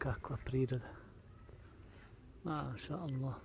kakva priroda. Maša Allah.